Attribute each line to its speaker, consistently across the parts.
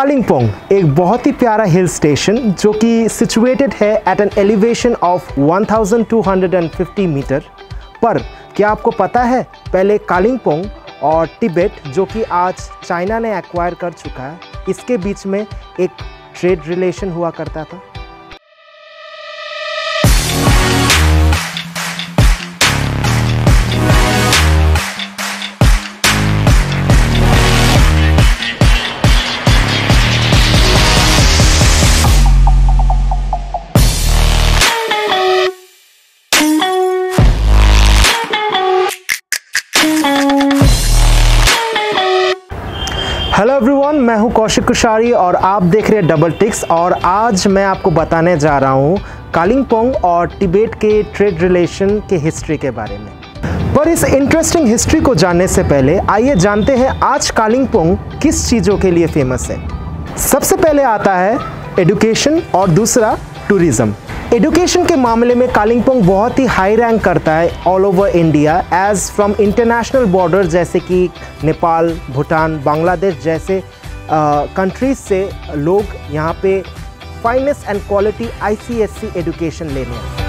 Speaker 1: कालिंगपोंग एक बहुत ही प्यारा हिल स्टेशन जो कि सिचुएटेड है at an elevation of 1250 meter पर क्या आपको पता है, पहले कालिम्पोंग और टिबेट जो कि आज चाइना ने एक्वायर कर चुका है, इसके बीच में एक ट्रेड रिलेशन हुआ करता था? मैं हूँ कौशिक कुशारी और आप देख रहे हैं डबल टिक्स और आज मैं आपको बताने जा रहा हूँ कालिंगपोंग और तिब्बत के ट्रेड रिलेशन के हिस्ट्री के बारे में। पर इस इंटरेस्टिंग हिस्ट्री को जानने से पहले आइए जानते हैं आज कालिंगपोंग किस चीज़ों के लिए फ़ेमस है। सबसे पहले आता है एडुकेशन और दूसरा टूरिज़्म एडुकेशन के मामले में कालिंगपोंग बहुत ही हाई रैंक करता है all over India as from international border जैसे कि नेपाल, भूटान, बांग्लादेश जैसे कंट्रीज़ से लोग यहाँ पे finest and quality ICSC education लेने हैं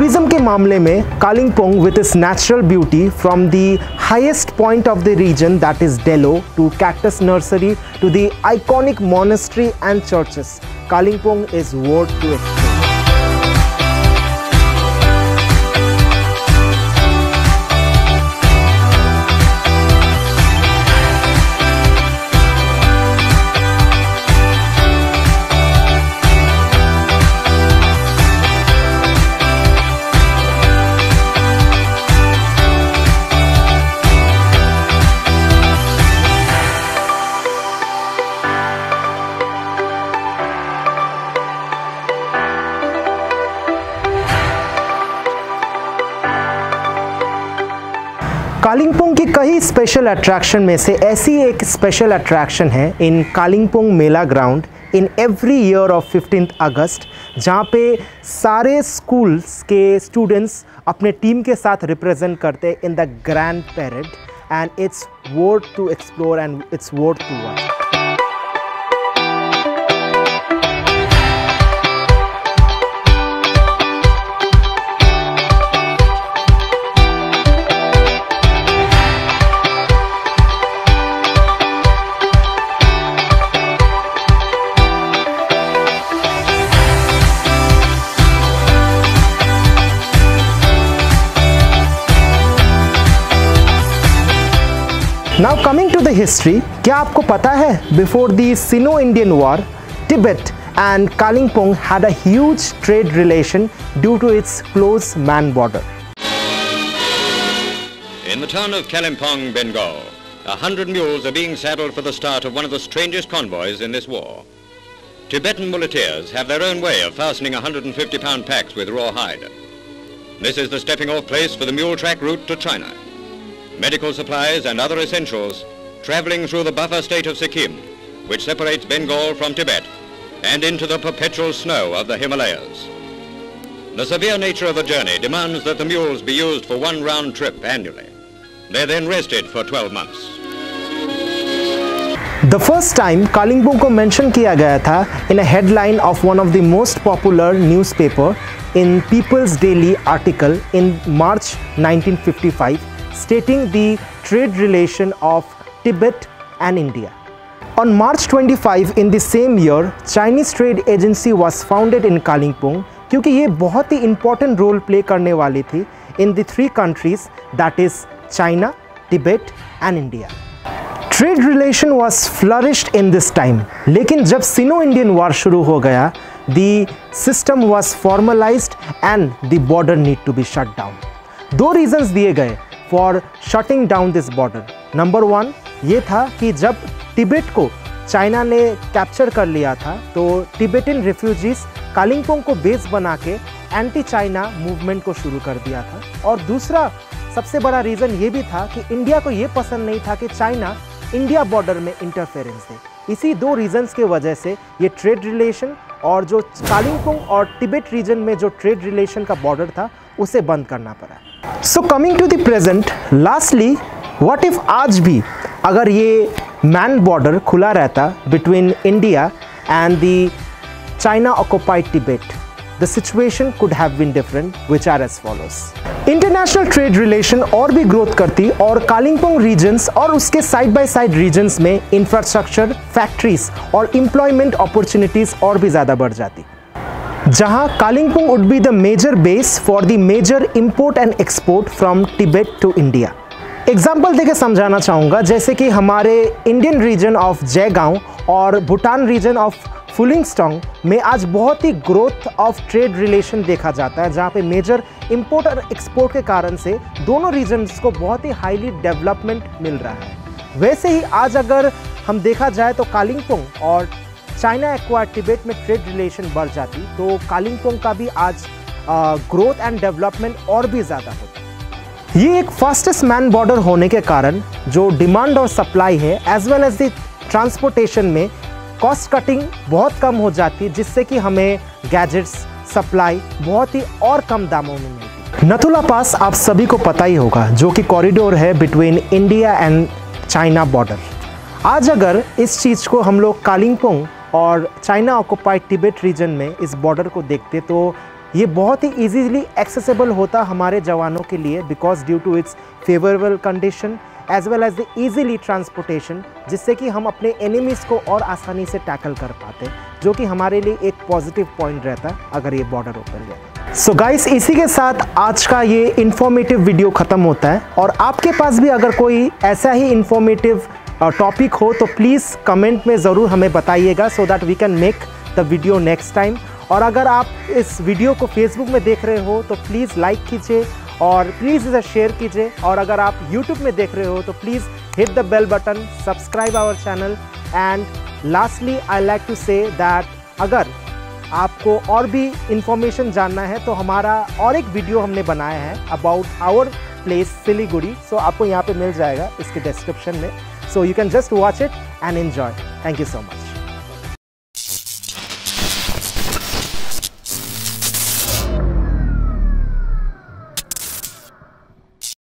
Speaker 1: टूरिज़्म के मामले में कालिंगपोंग विथ इस natural beauty from the highest point of the region that is Deolo to cactus nursery to the iconic monastery and churches Kalimpong is worth to explore Kalimpong की कई special attraction में से ऐसी एक स्पेशल अट्रैक्शन है in Kalimpong Mela ground in every year of fifteen August जहाँ पे सारे स्कूल्स के स्टूडेंट्स अपने टीम के साथ रिप्रेजेंट करते हैं in the grand parade and it's worth to explore and it's worth to watch Now coming to the history क्या आपको पता है before the Sino Indian war Tibet and Kalimpong had a huge trade relation due to its close man border.
Speaker 2: In the town of Kalimpong, Bengal, a hundred mules are being saddled for the start of one of the strangest convoys in this war. Tibetan muleteers have their own way of fastening 150-pound packs with raw hide. This is the stepping-off place for the mule track route to China. Medical supplies and other essentials traveling through the buffer state of Sikkim, which separates Bengal from Tibet, and into the perpetual snow of the Himalayas. The severe nature of the journey demands that the mules be used for one round trip annually. They're then rested for 12 months.
Speaker 1: The first time Kalimpong को mention किया गया था in a headline of one of the most popular newspaper in People's Daily article in March 1955 stating the trade relation of Tibet and India. On March 25 in the same year, Chinese Trade Agency was founded in Kalimpong क्योंकि ये बहुत ही important role play करने वाली थी in the three countries that is China Tibet and India trade relation was flourished in this time लेकिन जब Sino Indian war शुरू हो गया the system was formalised and the border need to be shut down दो reasons दिए गए. For shutting down this border number one ये था कि जब टिबेट को चाइना ने कैप्चर कर लिया था तो टिबेटन रिफ्यूजीज कालिंगपोंग को बेस बना के एंटी चाइना मूवमेंट को शुरू कर दिया था। और दूसरा, सबसे बड़ा रीज़न ये भी था कि इंडिया को ये पसंद नहीं था कि चाइना इंडिया बॉर्डर में इंटरफेरेंस दे। इसी दो रीजंस के वजह से ये ट्रेड रिलेशन और जो कालिंगपोंग और टिबेट रीजन में जो ट्रेड रिलेशन का बॉर्डर था, उसे बंद करना पड़ा। So coming to the present lastly what if आज भी अगर ये मैन बॉर्डर खुला रहता between India and the China occupied Tibet the situation could have been different which are as follows international trade relation और भी ग्रोथ करती और कालिंगपोंग रीजन्स और उसके साइड बाय साइड रीजन्स में इंफ्रास्ट्रक्चर फैक्ट्रीज और एम्प्लॉयमेंट अपॉर्चुनिटीज़ और भी ज़्यादा बढ़ जाती जहाँ Kalimpong would be the major base for the major import and export from Tibet to India example देके समझाना चाहूँगा, जैसे कि हमारे इंडियन रीजन ऑफ़ जयगांव और भूटान रीजन ऑफ़ फुलिंगस्टोंग में आज बहुत ही ग्रोथ ऑफ़ ट्रेड रिलेशन देखा जाता है, जहाँ पे मेजर इंपोर्ट और एक्सपोर्ट के कारण से दोनों रीजन्स को बहुत ही हाईली डेवलपमेंट मिल रहा है। वैसे ही आज अगर हम देखा जाए तो कालिंगपोंग और चाइना एक्वायर टिबेट में ट्रेड रिलेशन बढ़ जाती तो कालिंगपोंग का भी आज ग्रोथ एंड डेवलपमेंट और भी ज़्यादा होता ये एक फास्टेस्ट मैन बॉर्डर होने के कारण जो डिमांड और सप्लाई है as well as the transportation में कॉस्ट कटिंग बहुत कम हो जाती है जिससे कि हमें गैजेट्स सप्लाई बहुत ही और कम दामों में मिलती नथुला पास आप सभी को पता ही होगा, जो कि कॉरिडोर है between India and China border आज अगर इस चीज़ को हम लोग कालिंगपोंग और चाइना ऑक्युपाइड टिबेट रीजन में इस बॉर्डर को देखते तो ये बहुत ही इजीली एक्सेसिबल होता हमारे जवानों के लिए because due to its favourable condition as well as the easily transportation जिससे कि हम अपने एनिमीज़ को और आसानी से टैकल कर पाते, जो कि हमारे लिए एक पॉजिटिव पॉइंट रहता अगर ये बॉर्डर ओपन गया। सो गाइस इसी के साथ आज का ये इन्फॉर्मेटिव वीडियो ख़त्म होता है और आपके पास भी अगर कोई ऐसा ही इन्फॉर्मेटिव टॉपिक हो तो प्लीज़ कमेंट में ज़रूर हमें बताइएगा so that we can make the video next time और अगर आप इस वीडियो को फेसबुक में देख रहे हो तो प्लीज़ लाइक कीजिए और प्लीज़ इसे शेयर कीजिए। और अगर आप यूट्यूब में देख रहे हो तो please hit the bell button subscribe our channel and lastly I like to say that अगर आपको और भी इंफॉर्मेशन जानना है तो हमारा और एक वीडियो हमने बनाया है about our place Siliguri. So आपको यहाँ पे मिल जाएगा इसके डिस्क्रिप्शन में। So you can just watch it and enjoy. Thank you so much.